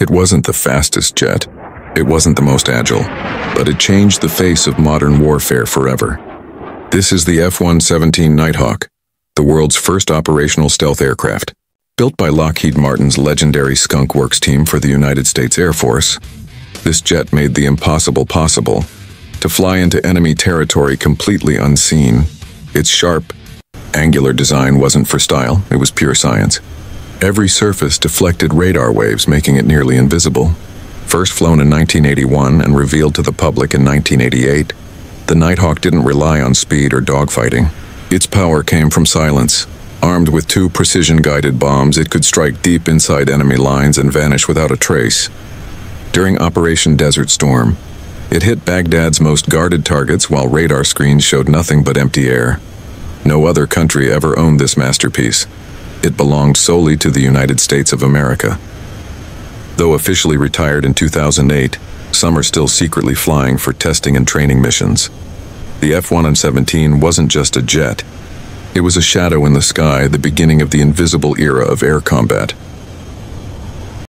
It wasn't the fastest jet. It wasn't the most agile, but it changed the face of modern warfare forever. This is the F-117 Nighthawk, the world's first operational stealth aircraft. Built by Lockheed Martin's legendary Skunk Works team for the United States Air Force, this jet made the impossible possible, to fly into enemy territory completely unseen. Its sharp, angular design wasn't for style, it was pure science. Every surface deflected radar waves, making it nearly invisible. First flown in 1981 and revealed to the public in 1988, the Nighthawk didn't rely on speed or dogfighting. Its power came from silence. Armed with two precision-guided bombs, it could strike deep inside enemy lines and vanish without a trace. During Operation Desert Storm, it hit Baghdad's most guarded targets while radar screens showed nothing but empty air. No other country ever owned this masterpiece. It belonged solely to the United States of America. Though officially retired in 2008, some are still secretly flying for testing and training missions. The F-117 wasn't just a jet. It was a shadow in the sky, the beginning of the invisible era of air combat.